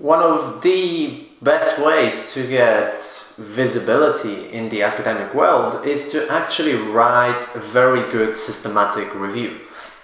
One of the best ways to get visibility in the academic world is to actually write a very good systematic review.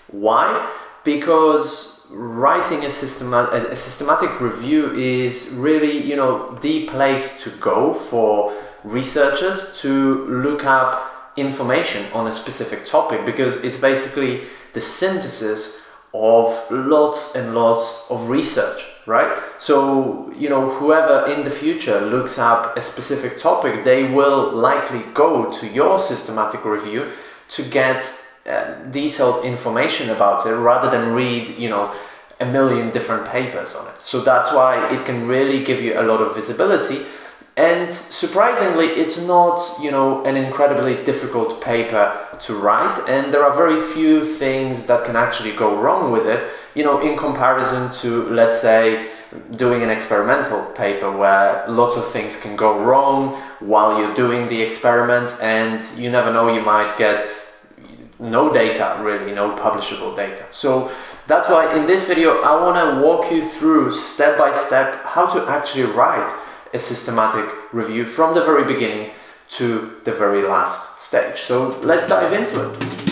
Why? Because writing a, systema- a systematic review is really, you know, the place to go for researchers to look up information on a specific topic because it's basically the synthesis of lots and lots of research right? So, you know, whoever in the future looks up a specific topic, they will likely go to your systematic review to get uh, detailed information about it rather than read, you know, a million different papers on it. So that's why it can really give you a lot of visibility. And surprisingly, it's not, you know, an incredibly difficult paper to write, and there are very few things that can actually go wrong with it you know, in comparison to, let's say, doing an experimental paper where lots of things can go wrong while you're doing the experiments and you never know, you might get no data, really, no publishable data. So that's why in this video, I want to walk you through step by step how to actually write a systematic review from the very beginning to the very last stage. So let's dive into it.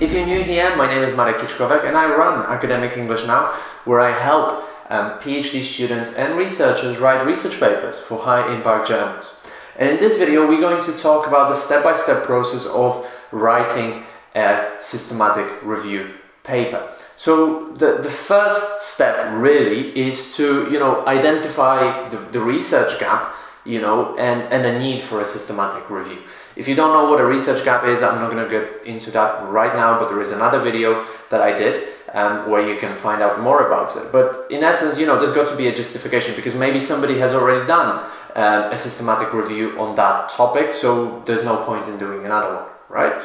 If you're new here, my name is Marek Kiczkowiak and I run Academic English Now, where I help um, PhD students and researchers write research papers for high impact journals. And in this video, we're going to talk about the step-by-step -step process of writing a systematic review paper. So the, the first step really is to, you know, identify the, the research gap, you know, and, and a need for a systematic review. If you don't know what a research gap is, I'm not going to get into that right now, but there is another video that I did um, where you can find out more about it. But in essence, you know, there's got to be a justification because maybe somebody has already done uh, a systematic review on that topic, so there's no point in doing another one, right?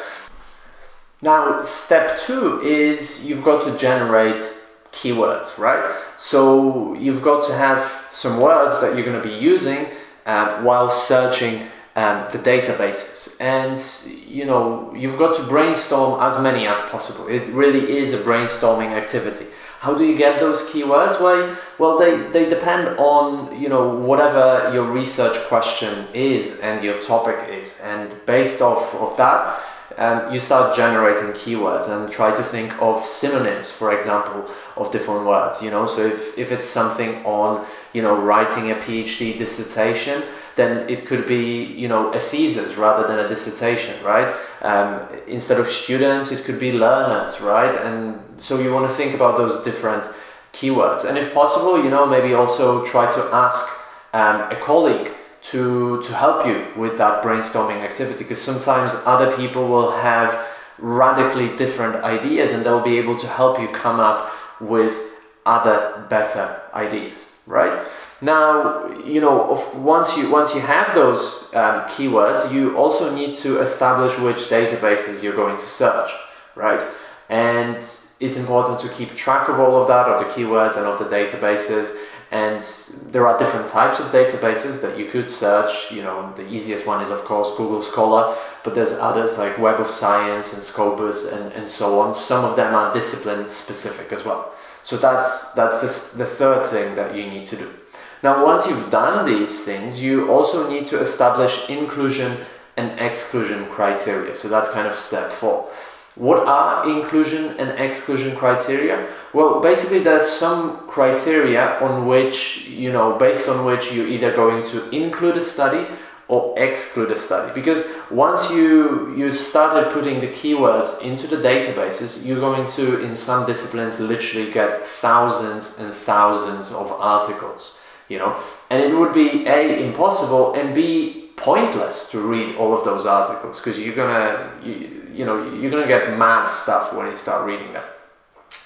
Now, step two is you've got to generate keywords, right? So you've got to have some words that you're going to be using uh, while searching um, the databases. And you know you've got to brainstorm as many as possible. It really is a brainstorming activity. How do you get those keywords? Well well they, they depend on you know whatever your research question is and your topic is. And based off of that um, you start generating keywords and try to think of synonyms, for example, of different words. You know, so if, if it's something on, you know, writing a PhD dissertation, then it could be, you know, a thesis rather than a dissertation, right? Um, instead of students, it could be learners, right? And so you want to think about those different keywords. And if possible, you know, maybe also try to ask um, a colleague to, to help you with that brainstorming activity because sometimes other people will have radically different ideas and they'll be able to help you come up with other better ideas right now you know once you once you have those um, keywords you also need to establish which databases you're going to search right and it's important to keep track of all of that of the keywords and of the databases and there are different types of databases that you could search. You know, the easiest one is of course Google Scholar, but there's others like Web of Science and Scopus and, and so on. Some of them are discipline specific as well. So that's that's the, the third thing that you need to do. Now, once you've done these things, you also need to establish inclusion and exclusion criteria. So that's kind of step four. What are inclusion and exclusion criteria? Well, basically there's some criteria on which, you know, based on which you're either going to include a study or exclude a study. Because once you, you started putting the keywords into the databases, you're going to, in some disciplines, literally get thousands and thousands of articles, you know, and it would be A, impossible, and B, pointless to read all of those articles because you're gonna you, you know you're gonna get mad stuff when you start reading them.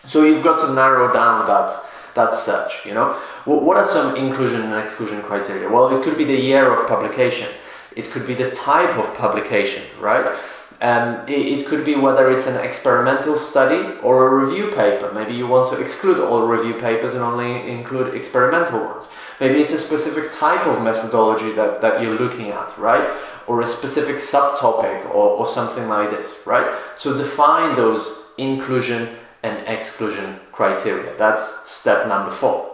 So you've got to narrow down that that search you know? What are some inclusion and exclusion criteria? Well it could be the year of publication. It could be the type of publication right? Um, it, it, could be whether it's an experimental study or a review paper. Maybe you want to exclude all review papers and only include experimental ones. Maybe it's a specific type of methodology that, that you're looking at, right? Or a specific subtopic or, or something like this, right? So define those inclusion and exclusion criteria. That's step number four.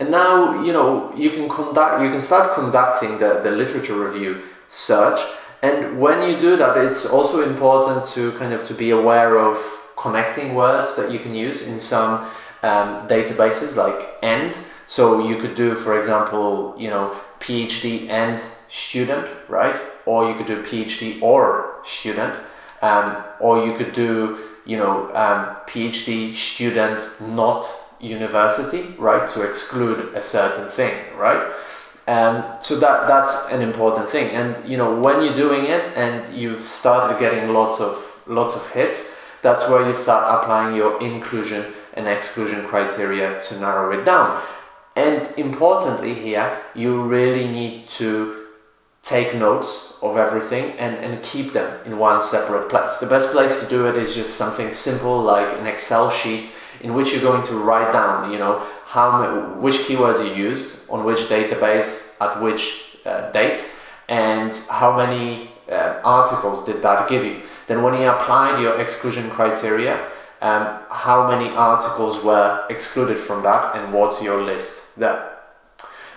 And now, you know, you can conduct, you can start conducting the, the literature review search. And when you do that, it's also important to kind of to be aware of connecting words that you can use in some um, databases like AND. So you could do, for example, you know, PhD and student, right? Or you could do PhD or student, um, or you could do, you know, um, PhD student not university, right? To exclude a certain thing, right? Um, so that that's an important thing. And you know, when you're doing it and you've started getting lots of lots of hits, that's where you start applying your inclusion and exclusion criteria to narrow it down. And importantly here, you really need to take notes of everything and, and keep them in one separate place. The best place to do it is just something simple like an Excel sheet in which you're going to write down, you know, how which keywords you used on which database at which uh, date and how many uh, articles did that give you. Then when you applied your exclusion criteria, um, how many articles were excluded from that and what's your list there.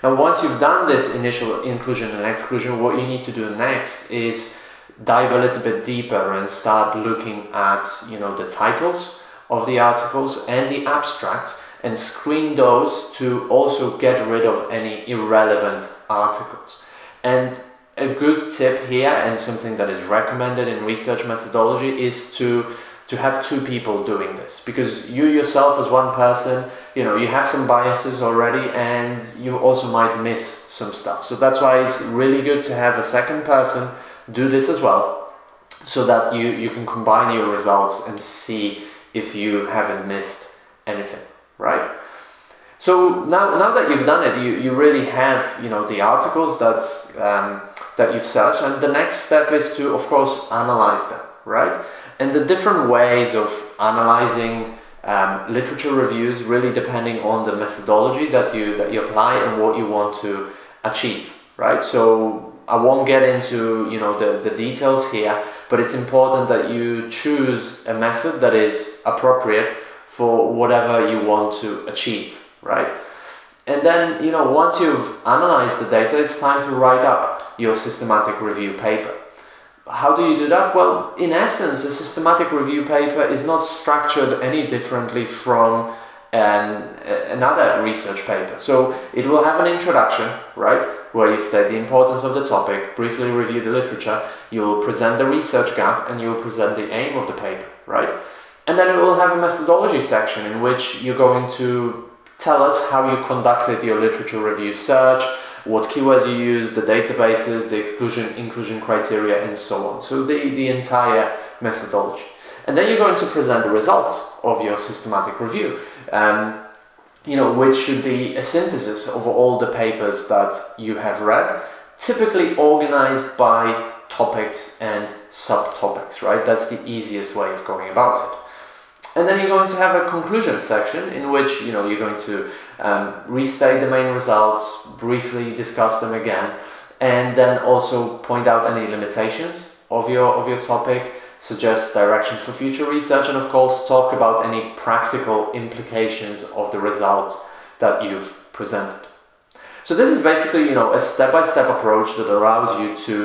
Now once you've done this initial inclusion and exclusion, what you need to do next is dive a little bit deeper and start looking at you know the titles of the articles and the abstracts and screen those to also get rid of any irrelevant articles. And a good tip here and something that is recommended in research methodology is to to have two people doing this. Because you yourself as one person you know you have some biases already and you also might miss some stuff. So that's why it's really good to have a second person do this as well so that you you can combine your results and see if you haven't missed anything right? So now, now that you've done it, you, you really have you know the articles that um, that you've searched, and the next step is to of course analyze them, right? And the different ways of analyzing um, literature reviews really depending on the methodology that you that you apply and what you want to achieve, right? So I won't get into you know the, the details here, but it's important that you choose a method that is appropriate for whatever you want to achieve right? And then, you know, once you've analyzed the data, it's time to write up your systematic review paper. How do you do that? Well, in essence, a systematic review paper is not structured any differently from an, another research paper. So it will have an introduction, right, where you state the importance of the topic, briefly review the literature, you'll present the research gap, and you'll present the aim of the paper, right? And then it will have a methodology section in which you're going to Tell us how you conducted your literature review search, what keywords you use, the databases, the exclusion, inclusion criteria, and so on. So the, the entire methodology. And then you're going to present the results of your systematic review, um, you know, which should be a synthesis of all the papers that you have read, typically organized by topics and subtopics, right? That's the easiest way of going about it. And then you're going to have a conclusion section in which you know you're going to um, restate the main results, briefly discuss them again, and then also point out any limitations of your of your topic, suggest directions for future research, and of course talk about any practical implications of the results that you've presented. So this is basically you know a step-by-step -step approach that allows you to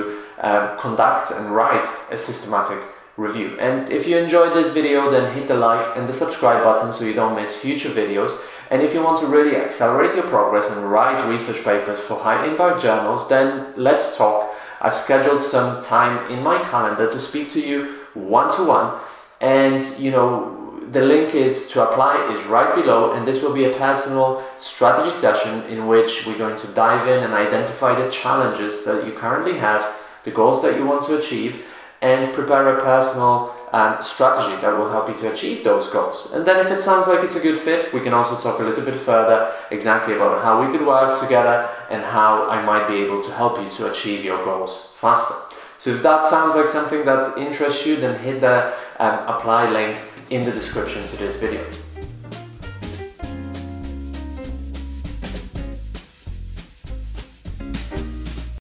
um, conduct and write a systematic review. And if you enjoyed this video, then hit the like and the subscribe button so you don't miss future videos. And if you want to really accelerate your progress and write research papers for high impact journals, then let's talk. I've scheduled some time in my calendar to speak to you one to one. And you know, the link is to apply is right below and this will be a personal strategy session in which we're going to dive in and identify the challenges that you currently have, the goals that you want to achieve, and prepare a personal um, strategy that will help you to achieve those goals. And then if it sounds like it's a good fit, we can also talk a little bit further exactly about how we could work together and how I might be able to help you to achieve your goals faster. So if that sounds like something that interests you, then hit the um, apply link in the description to this video.